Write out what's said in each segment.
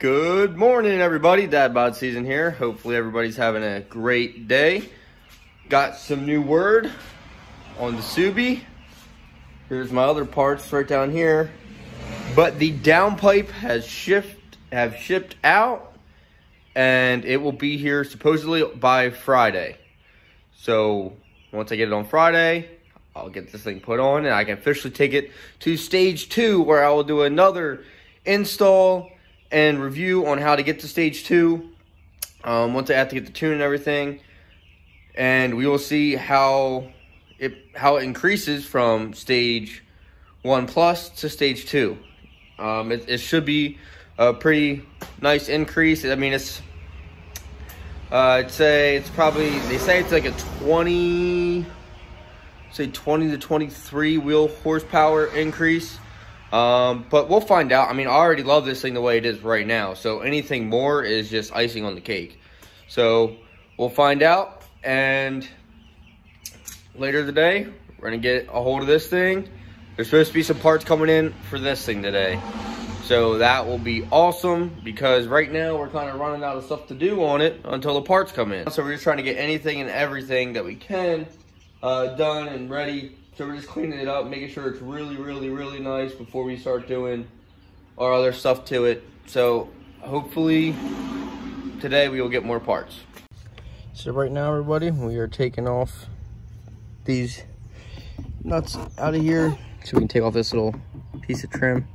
Good morning, everybody. Dad bod season here. Hopefully, everybody's having a great day. Got some new word on the Subi. Here's my other parts right down here. But the downpipe has shift have shipped out, and it will be here supposedly by Friday. So once I get it on Friday, I'll get this thing put on, and I can officially take it to stage two, where I will do another install and review on how to get to stage two. Um, once I have to get the tune and everything, and we will see how it how it increases from stage one plus to stage two. Um, it, it should be a pretty nice increase. I mean, it's uh, I'd say it's probably they say it's like a twenty, say twenty to twenty three wheel horsepower increase. Um, but we'll find out. I mean, I already love this thing the way it is right now. So anything more is just icing on the cake. So we'll find out. And later today, we're going to get a hold of this thing. There's supposed to be some parts coming in for this thing today. So that will be awesome because right now we're kind of running out of stuff to do on it until the parts come in. So we're just trying to get anything and everything that we can uh, done and ready so we're just cleaning it up, making sure it's really, really, really nice before we start doing our other stuff to it. So hopefully today we will get more parts. So right now, everybody, we are taking off these nuts out of here so we can take off this little piece of trim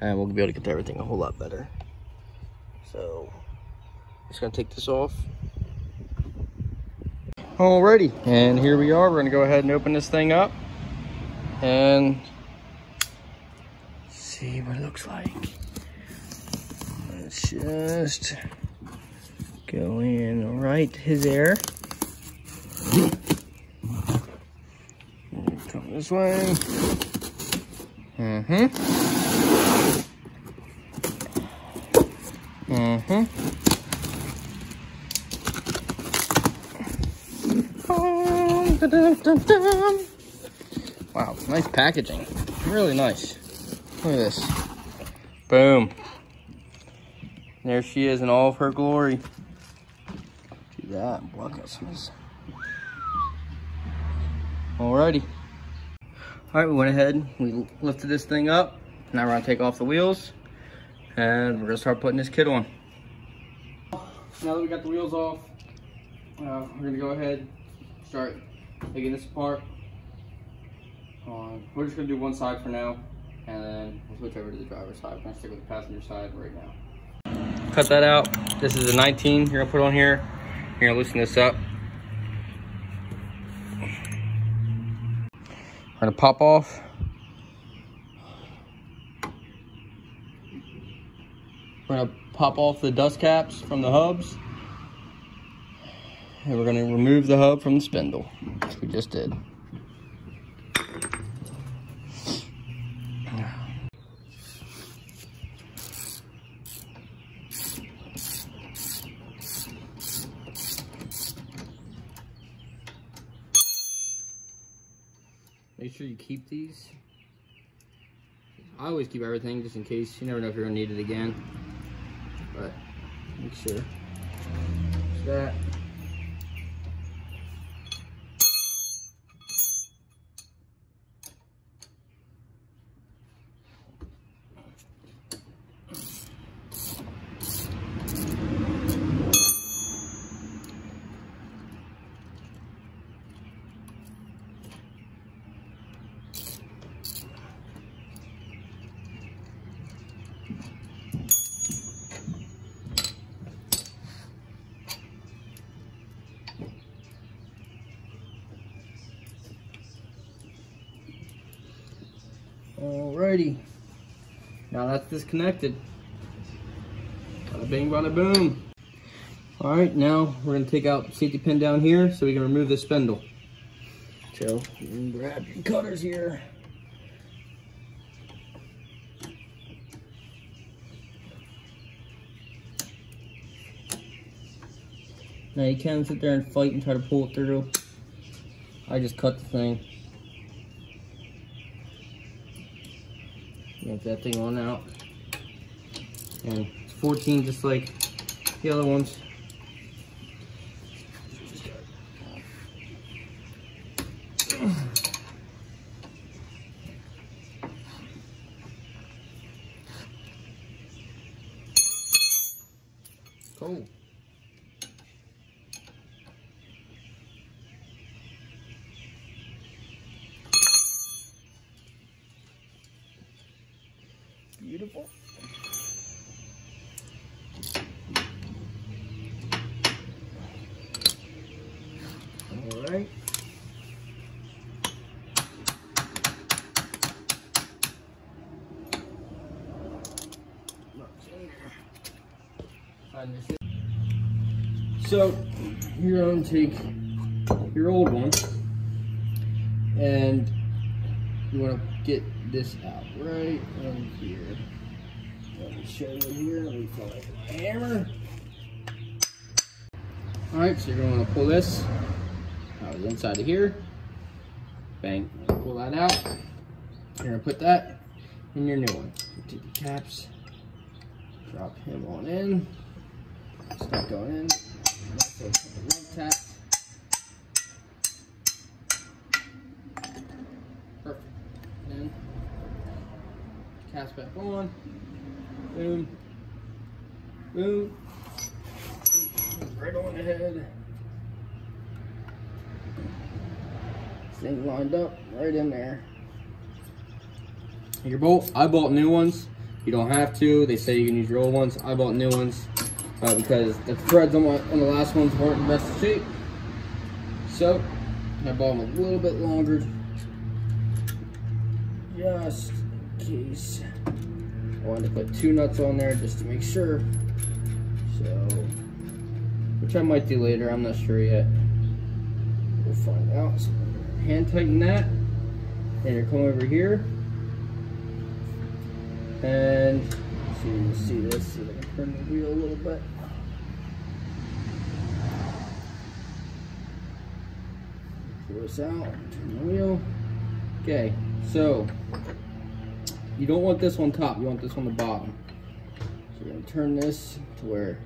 and we'll be able to get everything a whole lot better. So just gonna take this off. Alrighty, and here we are. We're gonna go ahead and open this thing up and see what it looks like. Let's just go in right there. Come this way. Mm-hmm. Mm-hmm. Wow, nice packaging. Really nice. Look at this. Boom. There she is in all of her glory. Do that. Some Alrighty. Alright, we went ahead, we lifted this thing up. Now we're gonna take off the wheels and we're gonna start putting this kit on. Now that we got the wheels off, uh, we're gonna go ahead, start taking this apart. We're just gonna do one side for now, and then we'll switch over to the driver's side. We're gonna stick with the passenger side right now. Cut that out. This is a 19 you're gonna put on here. You're gonna loosen this up. We're gonna pop off. We're gonna pop off the dust caps from the hubs. And we're gonna remove the hub from the spindle, we just did. Make sure you keep these. I always keep everything just in case. You never know if you're gonna need it again. But make sure. that. Alrighty. Now that's disconnected. Bada bing, bada boom. Alright, now we're to take out safety pin down here so we can remove this spindle. So, grab your cutters here. Now you can sit there and fight and try to pull it through. I just cut the thing. That thing on out. And 14 just like the other ones. Beautiful. All right. So you're going to take your old one and you want to get this out right in here. Let me show you here. Let me find a hammer. Alright, so you're going to pull this out of the inside of here. Bang. Pull that out. You're to put that in your new one. Take the caps. Drop him on in. Not going in. Tap. Cast back on. Boom. Boom. Right on the head. Thing lined up right in there. Your bolt, I bought new ones. You don't have to. They say you can use your old ones. I bought new ones uh, because the threads on, my, on the last ones weren't in best shape. So I bought them a little bit longer just in case. I wanted to put two nuts on there just to make sure. So, which I might do later. I'm not sure yet. We'll find out. So hand tighten that. And you come over here. And so you can see this. I can turn the wheel a little bit. Pull this out. Turn the wheel. Okay, so you don't want this on top. You want this on the bottom. So you're gonna turn this to where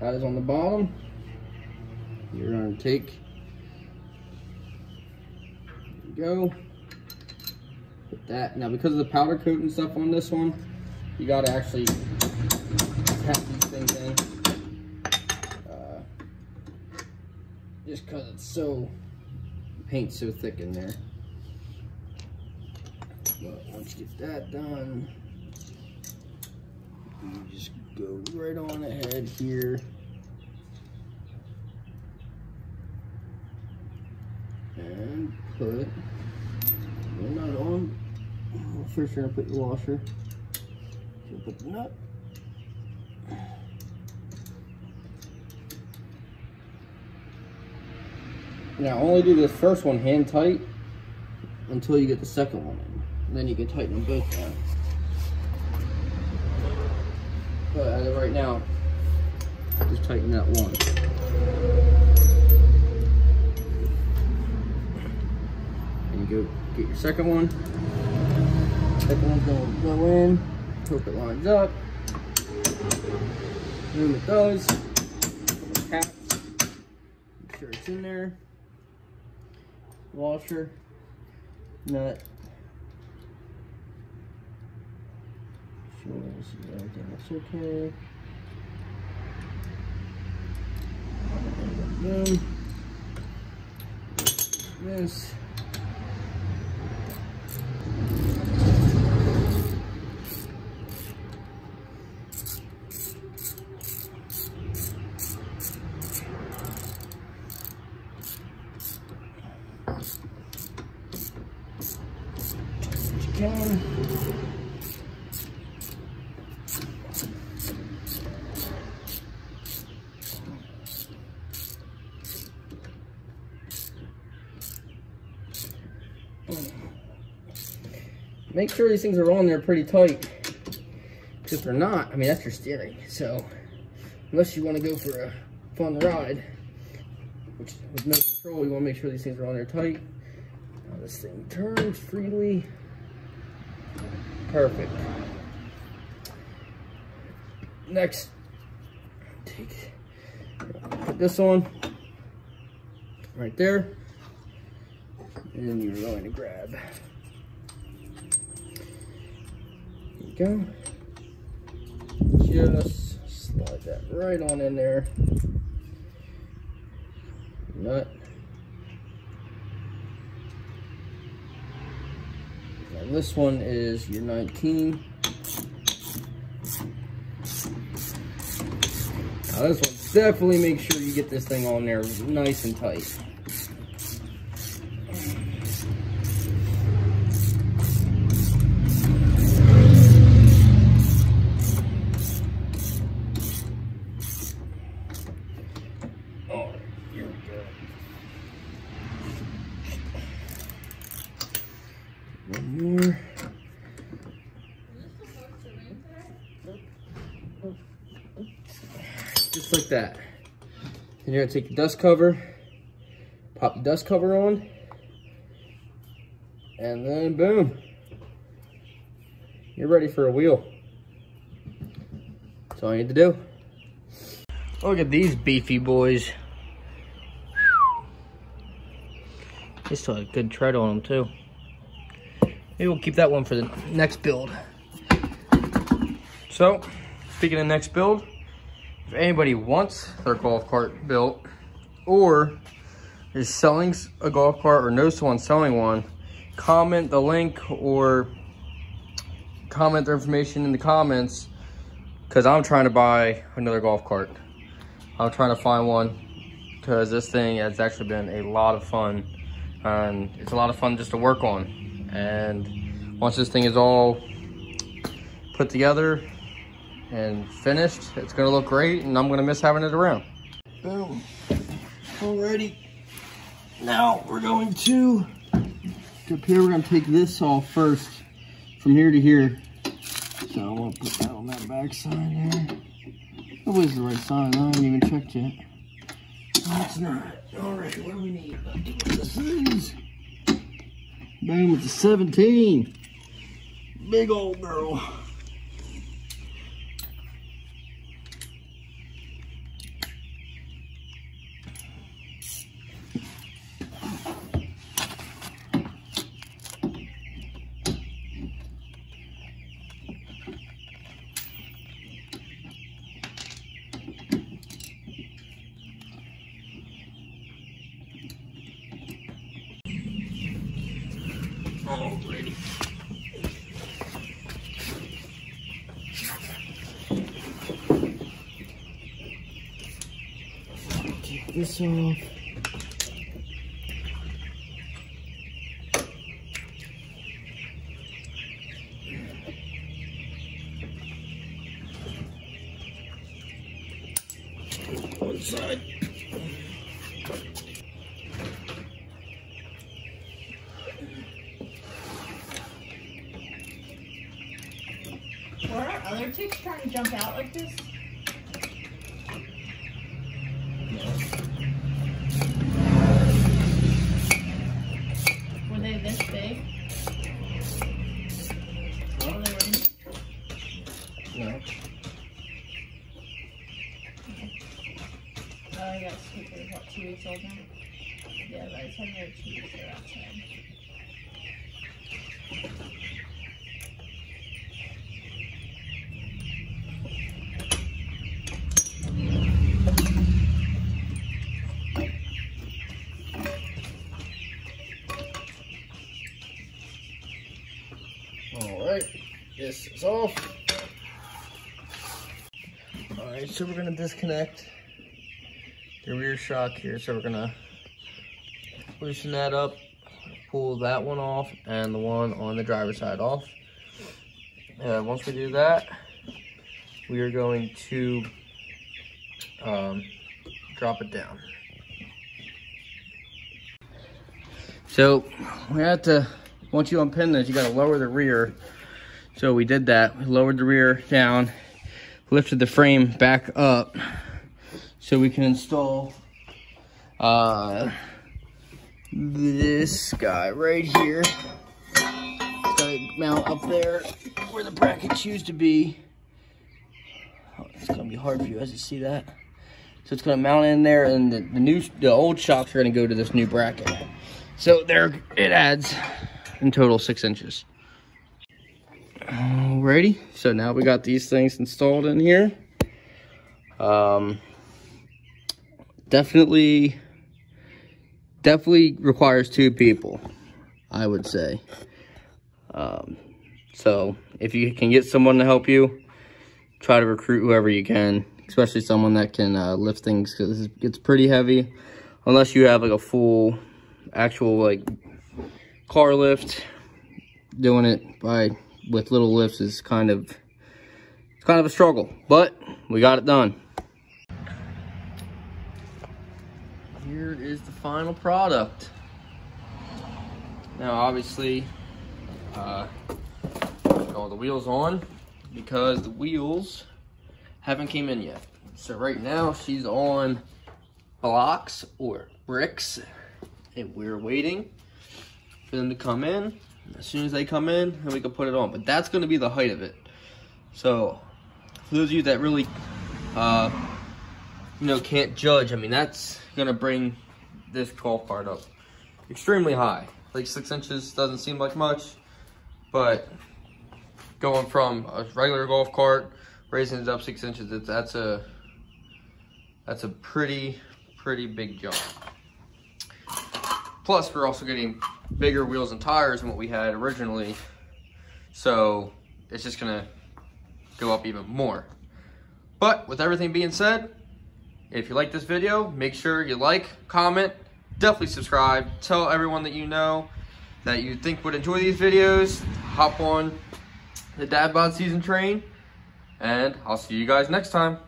that is on the bottom. You're gonna take go. Put that. Now because of the powder coat and stuff on this one, you gotta actually tap these things in. Uh, just cause it's so, paint's so thick in there. But once you get that done, you just go right on ahead here. And put the nut on. First you're gonna put your washer. So put the nut. Now only do this first one hand tight until you get the second one in. And then you can tighten them both down. But as of right now, just tighten that one. And you go get your second one. Second one's gonna go in. Hope it lines up. Boom, it does. Make sure it's in there. Washer. Nut. Sure, everything looks okay. Boom. This. can. Make sure these things are on there pretty tight. Because if they're not, I mean, that's your steering. So, unless you want to go for a fun ride, which with no control, you want to make sure these things are on there tight. Now this thing turns freely. Perfect. next, take, put this on right there. And you're going to grab. There you go. Just slide that right on in there. Nut. Now this one is your 19. Now this one, definitely make sure you get this thing on there nice and tight. One more. Just like that. And you're gonna take your dust cover, pop the dust cover on, and then boom. You're ready for a wheel. That's all you need to do. Look at these beefy boys. They still have good tread on them too. Maybe we'll keep that one for the next build. So, speaking of next build, if anybody wants their golf cart built or is selling a golf cart or knows someone selling one, comment the link or comment their information in the comments because I'm trying to buy another golf cart. I'm trying to find one because this thing has actually been a lot of fun and it's a lot of fun just to work on. And once this thing is all put together and finished, it's gonna look great and I'm gonna miss having it around. Boom, alrighty. Now we're going to, up here, we're gonna take this off first from here to here. So I'm gonna put that on that back side there. That was the right side, I haven't even checked yet. It's not. All right, what do we need? This is Boom it's a 17. Big old girl. Alrighty. This off. One side. Other ticks trying to jump out like this? Were they this big? Oh, they were. No. Oh, I got stupid. What, two weeks old now? Yeah, by the time they're two weeks, they're about ten. All right, this is off. All right, so we're gonna disconnect the rear shock here. So we're gonna loosen that up, pull that one off, and the one on the driver's side off. Uh, once we do that, we are going to um, drop it down. So we have to, once you unpin this, you gotta lower the rear. So we did that, we lowered the rear down, lifted the frame back up so we can install uh, this guy right here. It's gotta mount up there where the brackets used to be. It's gonna be hard for you guys to see that. So it's gonna mount in there and the, the new, the old shocks are gonna go to this new bracket. So there, it adds in total six inches. Alrighty, so now we got these things installed in here. Um, definitely, definitely requires two people, I would say. Um, so if you can get someone to help you, try to recruit whoever you can, especially someone that can uh, lift things because it's pretty heavy. Unless you have like a full actual like car lift, doing it by with little lifts is kind of it's kind of a struggle, but we got it done. Here is the final product. Now, obviously, uh, all the wheels on because the wheels haven't came in yet. So right now she's on blocks or bricks and we're waiting for them to come in. As soon as they come in, then we can put it on. But that's going to be the height of it. So for those of you that really, uh, you know, can't judge, I mean, that's going to bring this golf cart up extremely high. Like six inches doesn't seem like much, but going from a regular golf cart, raising it up six inches, that's a that's a pretty, pretty big jump. Plus, we're also getting bigger wheels and tires than what we had originally. So it's just gonna go up even more. But with everything being said, if you like this video, make sure you like, comment, definitely subscribe. Tell everyone that you know that you think would enjoy these videos. Hop on the Dad Bod Season train. And I'll see you guys next time.